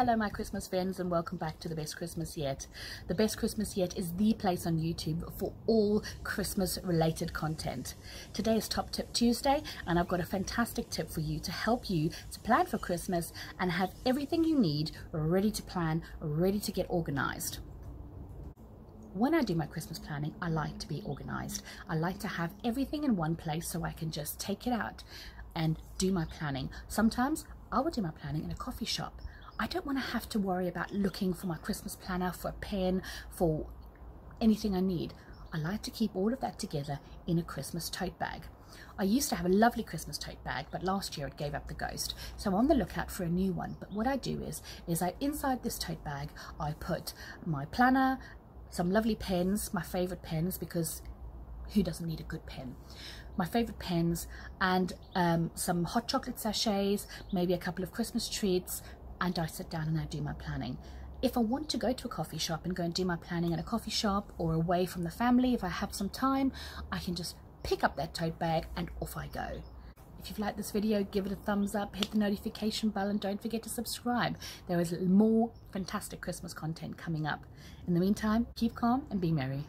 hello my Christmas friends and welcome back to The Best Christmas Yet. The Best Christmas Yet is the place on YouTube for all Christmas related content. Today is Top Tip Tuesday and I've got a fantastic tip for you to help you to plan for Christmas and have everything you need ready to plan, ready to get organized when I do my Christmas planning, I like to be organized. I like to have everything in one place so I can just take it out and do my planning. Sometimes I will do my planning in a coffee shop. I don't want to have to worry about looking for my Christmas planner, for a pen, for anything I need. I like to keep all of that together in a Christmas tote bag. I used to have a lovely Christmas tote bag, but last year it gave up the ghost. So I'm on the lookout for a new one. But what I do is, is I inside this tote bag, I put my planner, some lovely pens, my favorite pens, because who doesn't need a good pen? My favorite pens and um, some hot chocolate sachets, maybe a couple of Christmas treats, and I sit down and I do my planning. If I want to go to a coffee shop and go and do my planning in a coffee shop or away from the family, if I have some time, I can just pick up that tote bag and off I go. If you've liked this video, give it a thumbs up, hit the notification bell and don't forget to subscribe. There is more fantastic Christmas content coming up. In the meantime, keep calm and be merry.